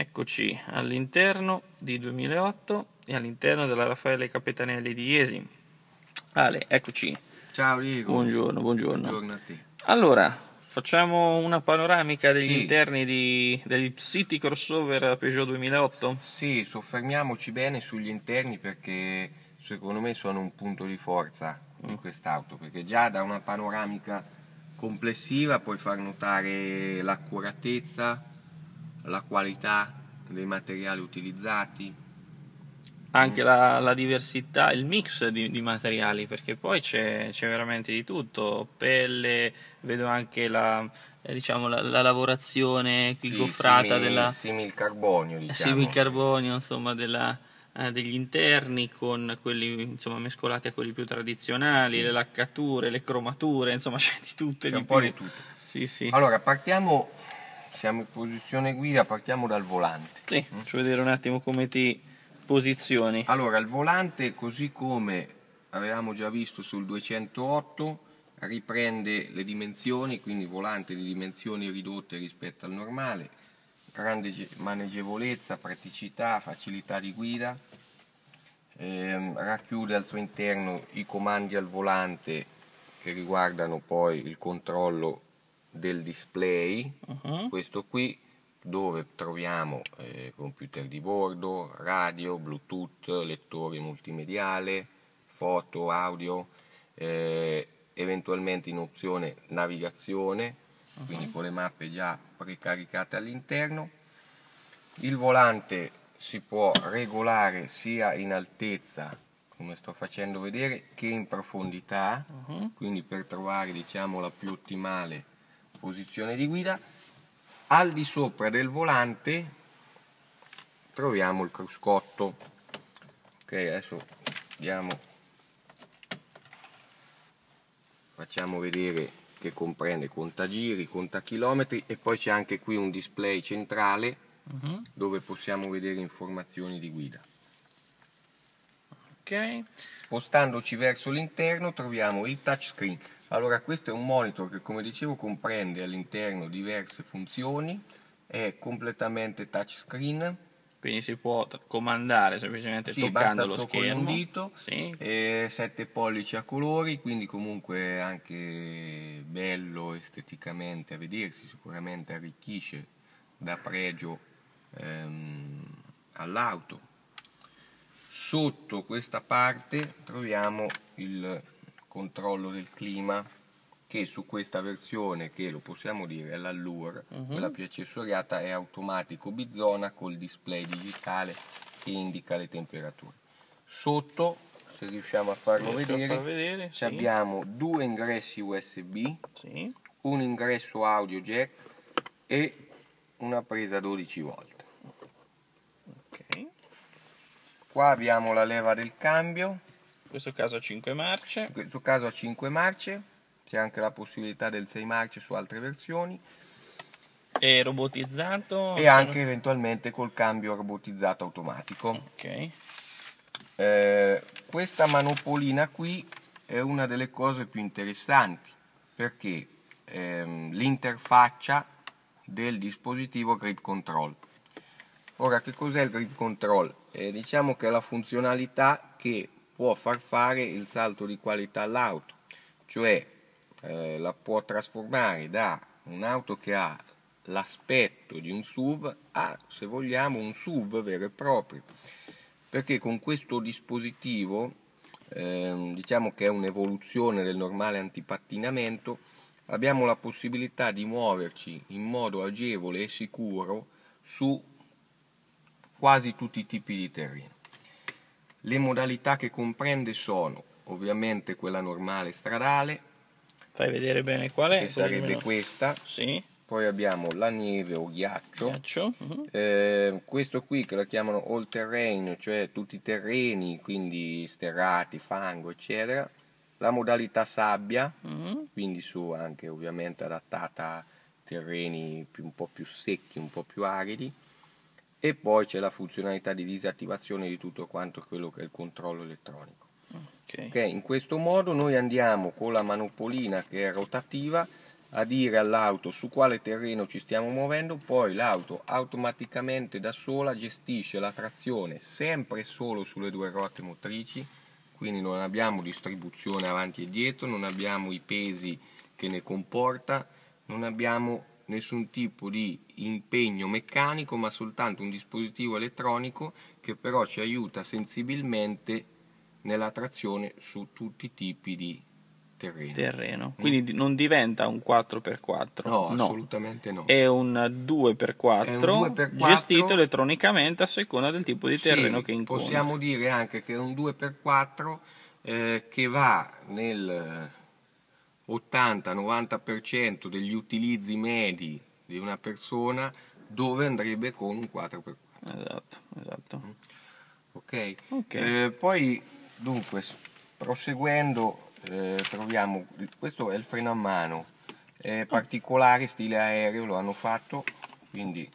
Eccoci all'interno di 2008 e all'interno della Raffaele Capetanelli di Iesi. Ale, eccoci. Ciao Diego. Buongiorno, buongiorno. Buongiorno a te. Allora, facciamo una panoramica degli Sì. interni di, del City Crossover Peugeot 2008? Sì, soffermiamoci bene sugli interni perché secondo me sono un punto di forza di quest'auto, perché già da una panoramica complessiva puoi far notare l'accuratezza, la qualità dei materiali utilizzati. Anche la, la diversità, il mix di, di materiali, perché poi c'è, c'è veramente di tutto, pelle, vedo anche la, eh, diciamo, la, la lavorazione qui Sì, goffrata simil- della, simil carbonio, Eh diciamo. Sì, il carbonio, insomma, della, eh, degli interni con quelli insomma, mescolati a quelli più tradizionali, Sì. le laccature, le cromature, insomma, c'è di tutto C'è di un po' più. di tutto. Sì, sì. Allora, partiamo, siamo in posizione guida, partiamo dal volante. Sì, faccio vedere un attimo come ti posizioni. Allora, il volante, così come avevamo già visto sul 208, riprende le dimensioni, quindi volante di dimensioni ridotte rispetto al normale, grande ge- maneggevolezza, praticità, facilità di guida, ehm, racchiude al suo interno i comandi al volante che riguardano poi il controllo del display, Mhm. questo qui dove troviamo eh, computer di bordo, radio, bluetooth, lettore multimediale, foto, audio, eh, eventualmente in opzione navigazione, quindi con le mappe già precaricate all'interno. Il volante si può regolare sia in altezza, come sto facendo vedere, che in profondità, Mhm. quindi per trovare diciamo la più ottimale posizione di guida. Al di sopra del volante troviamo il cruscotto. Ok, adesso diamo facciamo vedere che comprende contagiri, contachilometri e poi c'è anche qui un display centrale Mhm. dove possiamo vedere informazioni di guida. Ok, Spostandoci verso l'interno troviamo il touchscreen. Allora questo è un monitor che come dicevo comprende all'interno diverse funzioni, è completamente touchscreen, quindi si può comandare semplicemente Sì, toccando lo tocco con schermo. un dito. Sì. 7 pollici a colori, quindi comunque anche bello esteticamente a vedersi, sicuramente arricchisce da pregio ehm, all'auto. Sotto questa parte troviamo il controllo del clima che su questa versione, che lo possiamo dire è l'Allure, Mhm. quella più accessoriata è automatico bizona col display digitale che indica le temperature. Sotto, se riusciamo a farlo Riesco a vedere, far vedere, sì. abbiamo due ingressi USB, Sì. un ingresso audio jack e una presa 12 volt. Ok. Qua abbiamo la leva del cambio, In questo caso 5 marce. in questo caso a 5 marce, c'è anche la possibilità del 6 marce su altre versioni È robotizzato. e anche eventualmente col cambio robotizzato automatico. Ok. Eh, questa manopolina qui è una delle cose più interessanti perché ehm, l'interfaccia del dispositivo grip control. Ora, che cos'è il grip control? Eh, diciamo che è la funzionalità che può far fare il salto di qualità all'auto, cioè eh, la può trasformare da un'auto che ha l'aspetto di un SUV a, se vogliamo, un SUV vero e proprio. Perché con questo dispositivo ehm, diciamo che è un'evoluzione del normale antipattinamento abbiamo la possibilità di muoverci in modo agevole e sicuro su quasi tutti i tipi di terreno le modalità che comprende sono ovviamente quella normale stradale Fai vedere bene qual è. che sarebbe almeno- questa Sì. poi abbiamo la neve o ghiaccio Ghiaccio. mhm. eh, questo qui che lo chiamano all terrain, cioè tutti i terreni, quindi sterrati, fango, eccetera. La modalità sabbia, Mhm. quindi su anche ovviamente adattata a terreni più- un po' più secchi, un po' più aridi. E poi c'è la funzionalità di disattivazione di tutto quanto quello che è il controllo elettronico. Ok. Ok, in questo modo noi andiamo con la manopolina che è rotativa a dire all'auto su quale terreno ci stiamo muovendo, poi l'auto automaticamente da sola gestisce la trazione sempre e solo sulle due ruote motrici, quindi non abbiamo distribuzione avanti e dietro, non abbiamo i pesi che ne comporta, non abbiamo nessun tipo di impegno meccanico, ma soltanto un dispositivo elettronico che però ci aiuta sensibilmente nella trazione su tutti i tipi di terreno. terreno. Mm. Quindi non diventa un 4x4. No, no, assolutamente no. È un 2x4, È un 2x4 gestito elettronicamente a seconda del tipo di terreno sì, che incontra. Possiamo dire anche che è un 2x4 eh, che va nel 80-90% degli utilizzi medi di una persona dove andrebbe con un 4x4. Esatto, esatto. Mm. Ok, okay. Eh, poi dunque proseguendo eh, troviamo, questo è il freno a mano, è particolare, stile aereo, lo hanno fatto, quindi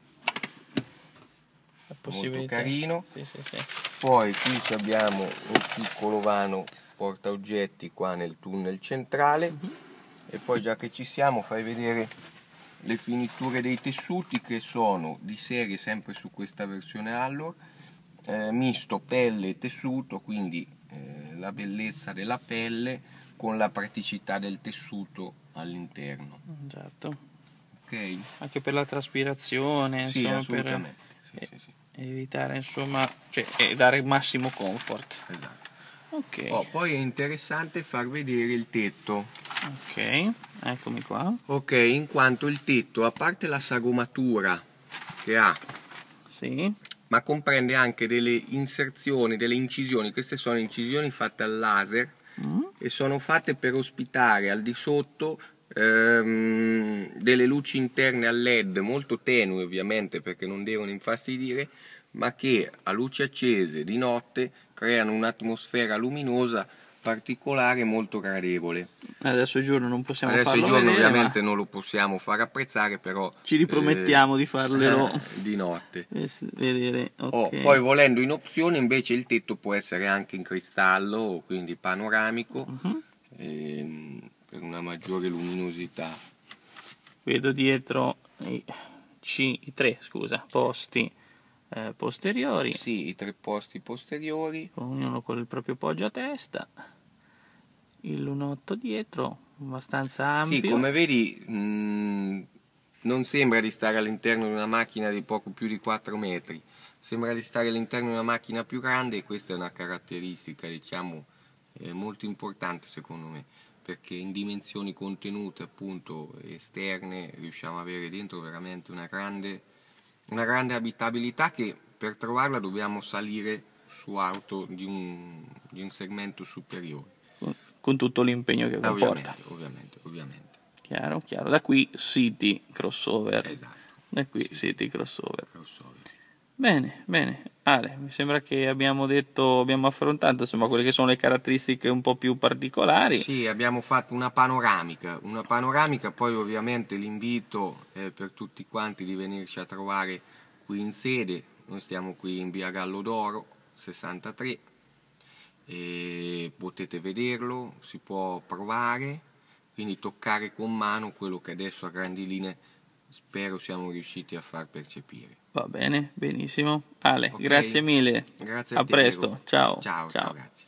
molto carino. Sì, sì, sì. Poi qui abbiamo un piccolo vano porta oggetti qua nel tunnel centrale uh-huh. E poi già che ci siamo fai vedere le finiture dei tessuti che sono di serie sempre su questa versione Allor, eh, misto pelle e tessuto, quindi eh, la bellezza della pelle con la praticità del tessuto all'interno. Esatto. Ok. Anche per la traspirazione, sì, insomma, assolutamente. per sì, sì, evitare insomma, cioè, e dare il massimo comfort. Esatto. Ok. Oh, poi è interessante far vedere il tetto. Ok, eccomi qua. Ok, in quanto il tetto, a parte la sagomatura che ha, sì ma comprende anche delle inserzioni, delle incisioni. Queste sono incisioni fatte al laser mm. e sono fatte per ospitare al di sotto ehm, delle luci interne a LED molto tenue ovviamente perché non devono infastidire, ma che a luci accese di notte creano un'atmosfera luminosa particolare molto gradevole. Adesso il giorno non possiamo Adesso farlo il giorno vedere, ovviamente non lo possiamo far apprezzare, però ci ripromettiamo eh, di farlo di notte. Vedere. Okay. Oh, poi volendo in opzione invece il tetto può essere anche in cristallo, quindi panoramico, uh-huh. ehm, per una maggiore luminosità. Vedo dietro i, C, i tre scusa, posti eh, posteriori. Sì, i tre posti posteriori. Ognuno con il proprio poggio a testa. Il lunotto dietro, abbastanza ampio. Sì, come vedi mh, mm, non sembra di stare all'interno di una macchina di poco più di 4 metri. Sembra di stare all'interno di una macchina più grande e questa è una caratteristica, diciamo, eh, molto importante secondo me perché in dimensioni contenute appunto esterne riusciamo ad avere dentro veramente una grande una grande abitabilità che per trovarla dobbiamo salire su auto di un, di un segmento superiore. Con, tutto l'impegno che comporta. Ovviamente, ovviamente, ovviamente. Chiaro, chiaro. Da qui City crossover. Esatto. Da qui City, City crossover. crossover. Bene, bene. Ale, mi sembra che abbiamo detto, abbiamo affrontato insomma quelle che sono le caratteristiche un po' più particolari. Sì, abbiamo fatto una panoramica, una panoramica, poi ovviamente l'invito è per tutti quanti di venirci a trovare qui in sede, noi stiamo qui in via Gallo d'Oro 63 e potete vederlo, si può provare, quindi toccare con mano quello che adesso a grandi linee spero siamo riusciti a far percepire. Va bene, benissimo. Ale, okay. grazie mille. Grazie a, a presto. Ciao. Ciao, ciao. ciao grazie.